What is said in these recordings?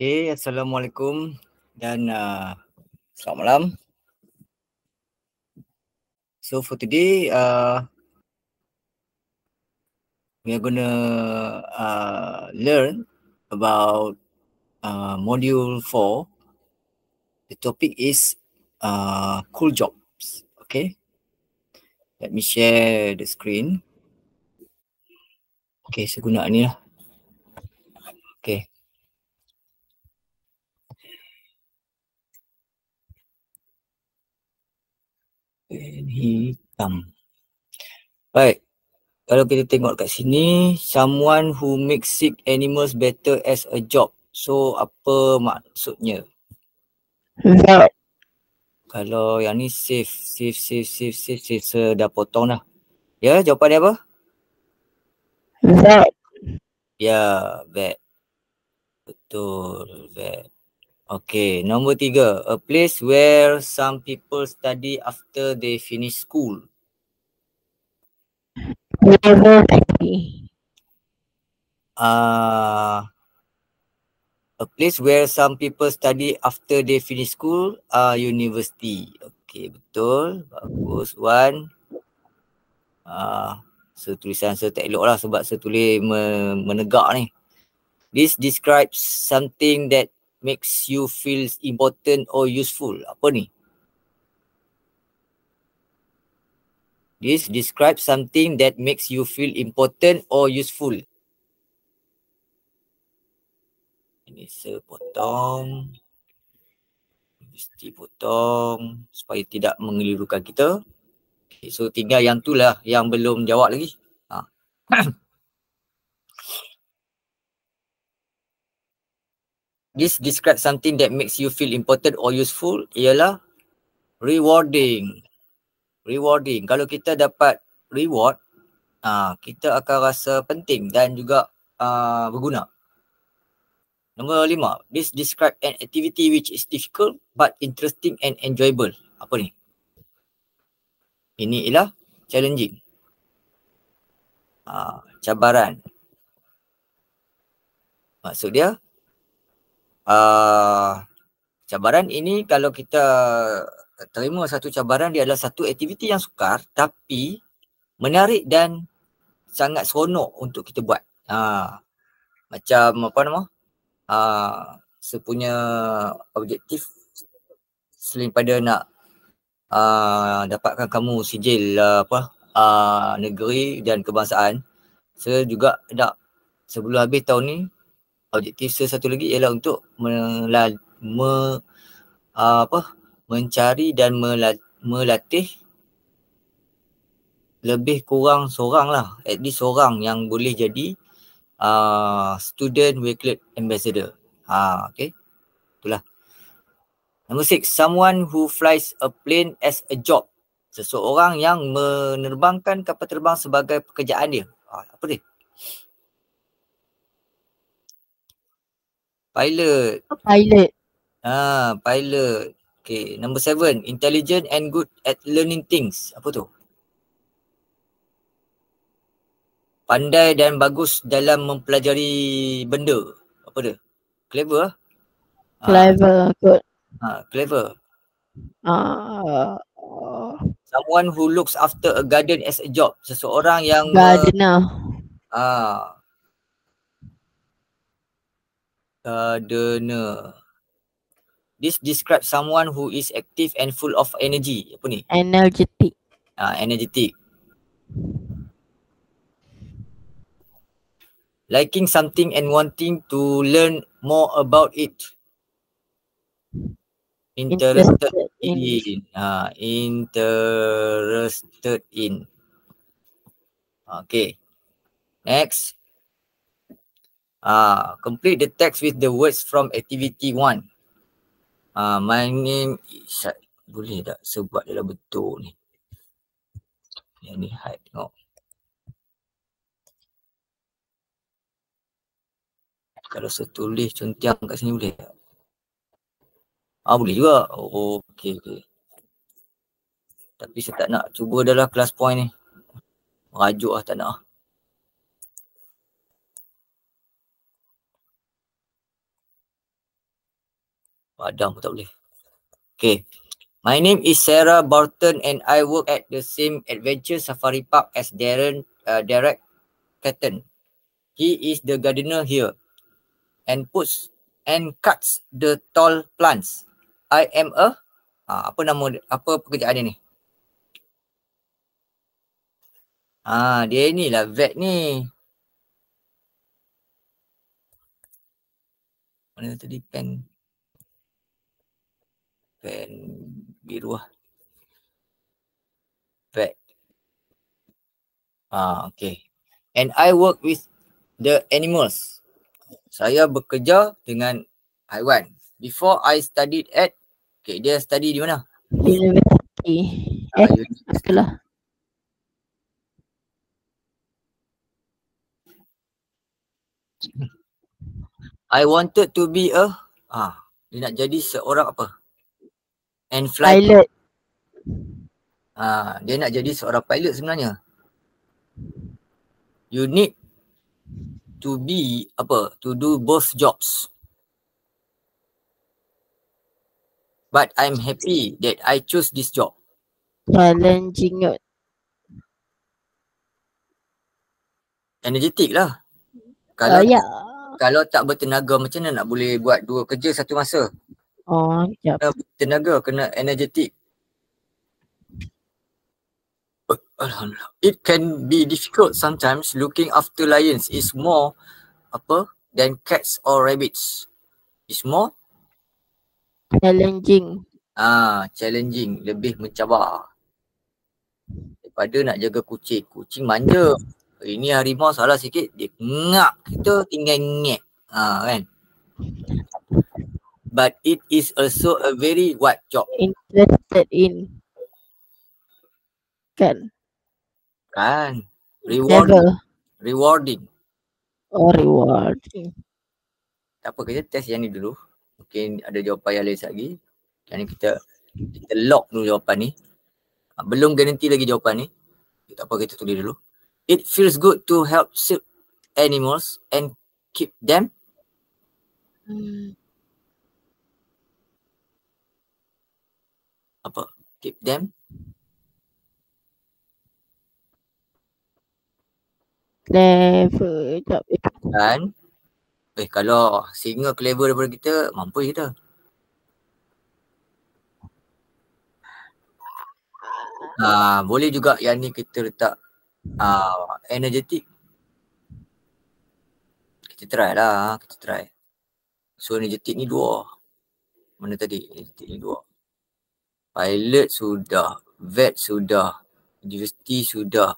Okay, Assalamualaikum dan uh, selamat malam. So for today, uh, we are gonna uh, learn about uh, module 4. The topic is uh, cool jobs. Okay. Let me share the screen. Okay, saya guna ni lah. Okay. And hitam. Baik. Kalau kita tengok kat sini, someone who makes sick animals better as a job. So apa maksudnya? That Kalau yang ni safe, safe, safe, safe, safe, safe. Saya dah potong dah. Ya, jawapan dia apa? that Ya, vet. Betul, vet. Okay, nombor tiga. A place where some people study after they finish school. university. Uh, a place where some people study after they finish school uh, university. Okay, betul. Bagus. One. Uh, so tulisan saya tak elok lah sebab saya tulis me- menegak ni. This describes something that makes you feel important or useful. Apa ni? This describes something that makes you feel important or useful. Ini saya potong. Mesti potong supaya tidak mengelirukan kita. Okay, so tinggal yang tu lah yang belum jawab lagi. Ha. This describes something that makes you feel important or useful ialah rewarding. Rewarding. Kalau kita dapat reward, ah kita akan rasa penting dan juga uh, berguna. Nombor lima, this describe an activity which is difficult but interesting and enjoyable. Apa ni? Ini ialah challenging. Ah, cabaran. Maksud dia, uh, cabaran ini kalau kita terima satu cabaran dia adalah satu aktiviti yang sukar tapi menarik dan sangat seronok untuk kita buat. Ha, macam apa nama? uh, sepunya objektif selain pada nak uh, dapatkan kamu sijil apa uh, negeri dan kebangsaan saya juga nak sebelum habis tahun ni objektif saya satu lagi ialah untuk melal, me, uh, apa mencari dan mela, melatih lebih kurang seorang lah at least seorang yang boleh jadi uh, student waklet ambassador. Ha, okay. Itulah. Number six, someone who flies a plane as a job. Seseorang yang menerbangkan kapal terbang sebagai pekerjaan dia. Ha, apa dia? Pilot. Pilot. Ha, pilot. Okay, number seven, intelligent and good at learning things. Apa tu? pandai dan bagus dalam mempelajari benda. Apa dia? Clever lah. Clever. Good. Ha, clever. Uh, Someone who looks after a garden as a job. Seseorang yang gardener. Ah. Gardener. This describes someone who is active and full of energy. Apa ni? Energetic. Ah, energetic. Liking something and wanting to learn more about it. Interested Interested in. in. Ah, interested in. Okay. Next. Ah, complete the text with the words from activity one. Ah, my name is boleh tak sebab dalam betul ni. Yang ni hide tengok. Kalau saya tulis contiang kat sini boleh tak? Ah boleh juga. Oh, okey okey. Tapi saya tak nak cuba dah lah kelas point ni. Merajuk lah tak nak. Padang pun tak boleh. Okay. My name is Sarah Barton and I work at the same adventure safari park as Darren uh, Derek Catton. He is the gardener here and puts and cuts the tall plants. I am a uh, apa nama apa pekerjaan dia ni? Ah, dia ni lah vet ni. Mana tadi pen? Pen biru lah. Vet. Ah, okay. And I work with the animals. Saya bekerja dengan haiwan. Before I studied at, okay, dia study di mana? University. Ah, Eh, sekolah. I wanted to be a, ah, dia nak jadi seorang apa? And fly. Pilot. Ah, dia nak jadi seorang pilot sebenarnya. You need to be apa? To do both jobs. But I'm happy that I choose this job. Challenging. Energetik lah. Uh, Kalau ya. kalau tak bertenaga macam mana nak boleh buat dua kerja satu masa? Oh, sekejap. Kena bertenaga, kena energetik. Alhamdulillah. It can be difficult sometimes looking after lions is more apa than cats or rabbits. Is more Challenging. ah challenging, lebih mencabar. Daripada nak jaga kucing. Kucing manja. Ini harimau salah sikit dia ngak kita tinggal ngek. Ah kan. But it is also a very what job Interested in. Kan? kan. Reward rewarding. Oh, reward. Tak apa kita test yang ni dulu. Mungkin ada jawapan yang lain lagi. Yang ni kita kita lock dulu jawapan ni. Ah, Belum garanti lagi jawapan ni. Tak apa kita tulis dulu. It feels good to help save animals and keep them Hmm. Apa? Keep them Level. Sekejap. kan. Eh kalau singa clever daripada kita, mampu kita. Ah, boleh juga yang ni kita letak ah, energetik. Kita try lah, kita try. So energetik ni dua. Mana tadi? Energetik ni dua. Pilot sudah, vet sudah, university sudah,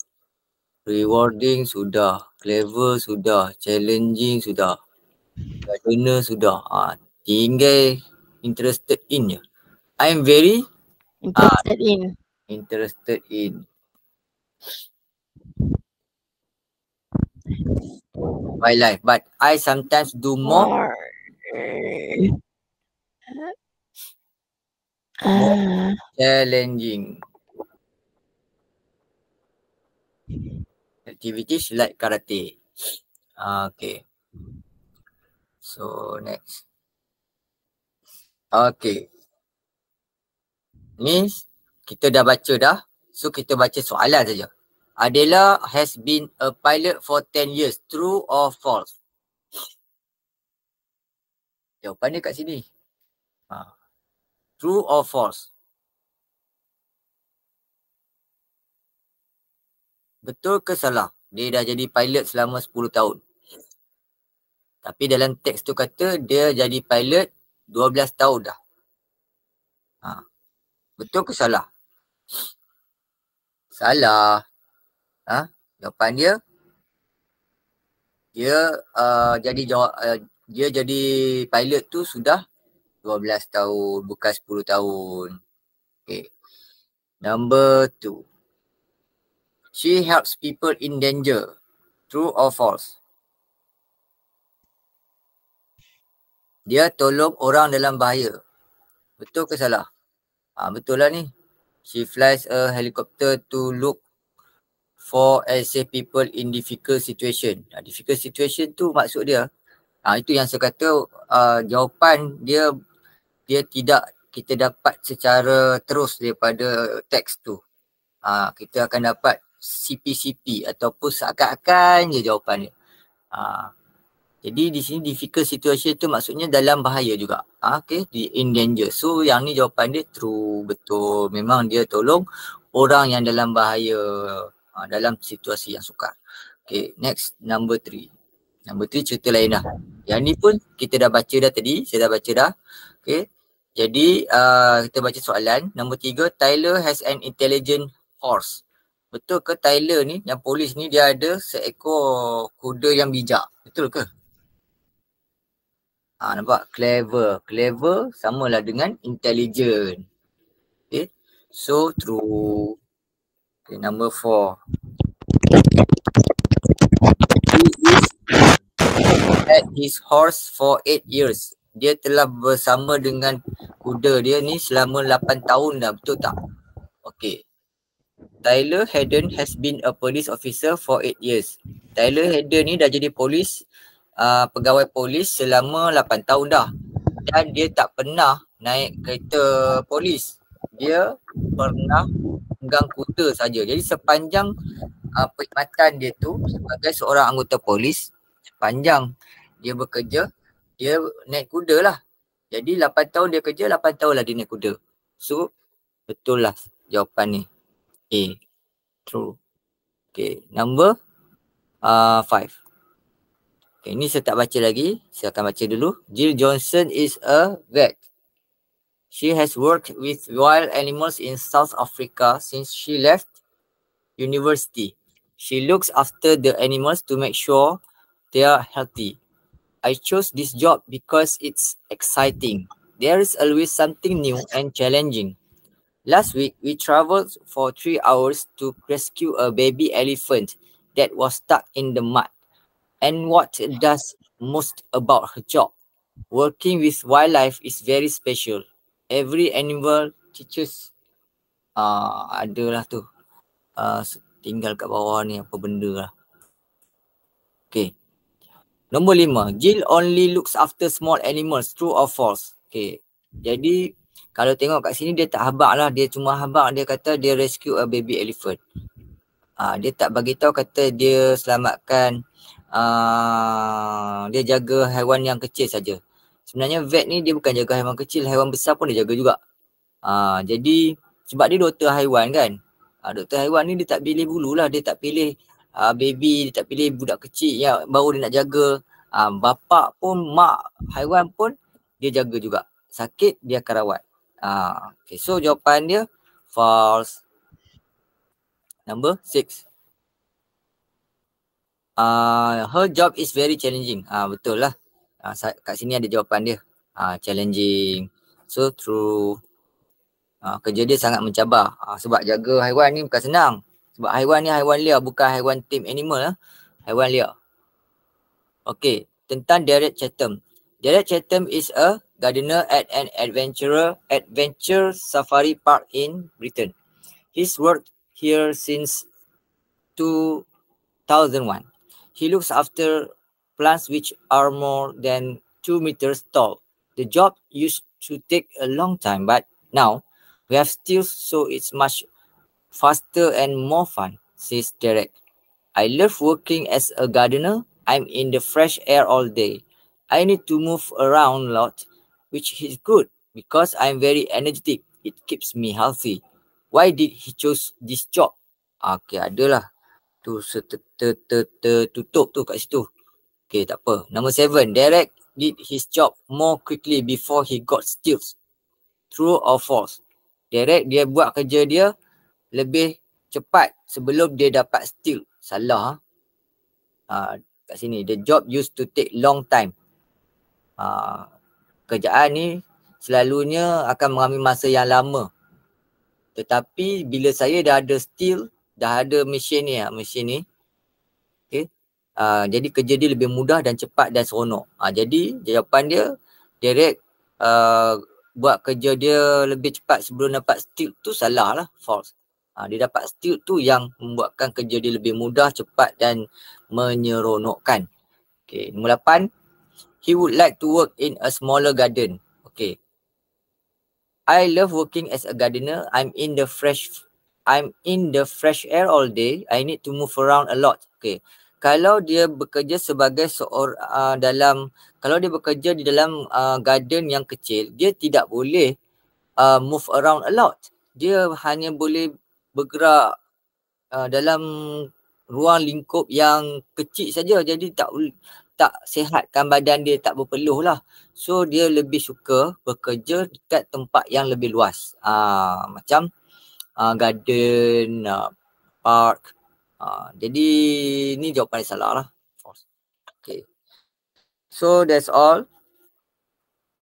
rewarding sudah, clever sudah, challenging sudah, gardener sudah. Ah, tinggal interested in je. I'm very Interested in. interested in my life but I sometimes do more Challenging activities like karate. Ah, Okay. So next. Okay. Ni kita dah baca dah. So kita baca soalan saja. Adela has been a pilot for 10 years. True or false? Jawapan dia kat sini. Ha. True or false? Betul ke salah? Dia dah jadi pilot selama 10 tahun. Tapi dalam teks tu kata dia jadi pilot 12 tahun dah. Ha. Betul ke salah? Salah. Ha? Jawapan dia dia uh, jadi jawab uh, dia jadi pilot tu sudah 12 tahun bukan 10 tahun. Okay. Number two. She helps people in danger. True or false? Dia tolong orang dalam bahaya. Betul ke salah? Ah betul lah ni. She flies a helicopter to look for and save people in difficult situation. Ah, difficult situation tu maksud dia. Ah itu yang saya kata uh, jawapan dia dia tidak kita dapat secara terus daripada teks tu. Ha, kita akan dapat CP-CP ataupun seakan-akan je jawapan dia. Ha, jadi di sini difficult situation tu maksudnya dalam bahaya juga. Ha, okay, in danger. So yang ni jawapan dia true, betul. Memang dia tolong orang yang dalam bahaya ha, dalam situasi yang sukar. Okay, next number three. Number three cerita lain dah. Yang ni pun kita dah baca dah tadi. Saya dah baca dah. Okay. Jadi uh, kita baca soalan. Nombor tiga, Tyler has an intelligent horse. Betul ke Tyler ni, yang polis ni dia ada seekor kuda yang bijak? Betul ke? Ha, nampak clever. Clever samalah dengan intelligent. Okay. So true. Okay, number four. He is at his horse for eight years. Dia telah bersama dengan kuda dia ni selama lapan tahun dah. Betul tak? Okay. Tyler Hayden has been a police officer for eight years. Tyler Hayden ni dah jadi polis uh, pegawai polis selama 8 tahun dah dan dia tak pernah naik kereta polis dia pernah pegang kuda saja jadi sepanjang uh, perkhidmatan dia tu sebagai seorang anggota polis sepanjang dia bekerja dia naik kuda lah jadi 8 tahun dia kerja 8 tahun lah dia naik kuda so betul lah jawapan ni A true okay number uh, five Okay, ini saya tak baca lagi. Saya akan baca dulu. Jill Johnson is a vet. She has worked with wild animals in South Africa since she left university. She looks after the animals to make sure they are healthy. I chose this job because it's exciting. There is always something new and challenging. Last week, we traveled for three hours to rescue a baby elephant that was stuck in the mud and what does most about her job. Working with wildlife is very special. Every animal teaches uh, adalah tu uh, tinggal kat bawah ni apa benda lah. Okay. Nombor lima. Jill only looks after small animals. True or false? Okay. Jadi kalau tengok kat sini dia tak habak lah. Dia cuma habak dia kata dia rescue a baby elephant. Uh, dia tak bagi tahu kata dia selamatkan uh, dia jaga haiwan yang kecil saja. Sebenarnya vet ni dia bukan jaga haiwan kecil, haiwan besar pun dia jaga juga. Uh, jadi sebab dia doktor haiwan kan. Uh, doktor haiwan ni dia tak pilih bulu lah, dia tak pilih uh, baby, dia tak pilih budak kecil yang baru dia nak jaga. Uh, bapak pun, mak haiwan pun dia jaga juga. Sakit dia akan rawat. Uh, okay, so jawapan dia false. Number six uh, her job is very challenging. Uh, betul lah. Uh, kat sini ada jawapan dia. Uh, challenging. So true. Uh, kerja dia sangat mencabar. Uh, sebab jaga haiwan ni bukan senang. Sebab haiwan ni haiwan liar bukan haiwan tame animal lah. Haiwan liar. Okay, tentang Derek Chatham. Derek Chatham is a gardener at an adventurer adventure safari park in Britain. He's worked here since 2001. He looks after plants which are more than two meters tall. The job used to take a long time, but now we have still so it's much faster and more fun, says Derek. I love working as a gardener. I'm in the fresh air all day. I need to move around a lot, which is good because I'm very energetic. It keeps me healthy. Why did he choose this job? Okay, adalah tu tertutup tu kat situ. Okay, tak apa. Number seven, Derek did his job more quickly before he got stills. True or false? Derek dia buat kerja dia lebih cepat sebelum dia dapat still. Salah. Ha, kat sini, the job used to take long time. Ha, kerjaan ni selalunya akan mengambil masa yang lama. Tetapi bila saya dah ada still, dah ada mesin ni ah mesin ni okey uh, jadi kerja dia lebih mudah dan cepat dan seronok uh, jadi jawapan dia direct uh, buat kerja dia lebih cepat sebelum dapat steel tu salah lah false uh, dia dapat steel tu yang membuatkan kerja dia lebih mudah cepat dan menyeronokkan okey nombor lapan he would like to work in a smaller garden okey I love working as a gardener. I'm in the fresh I'm in the fresh air all day. I need to move around a lot. Okay. Kalau dia bekerja sebagai seorang uh, dalam kalau dia bekerja di dalam uh, garden yang kecil, dia tidak boleh uh, move around a lot. Dia hanya boleh bergerak uh, dalam ruang lingkup yang kecil saja. Jadi tak tak sihatkan badan dia tak berpeluh lah. So dia lebih suka bekerja dekat tempat yang lebih luas. Uh, macam uh, garden, uh, park. Uh, jadi ni jawapan yang salah lah. Okay. So that's all.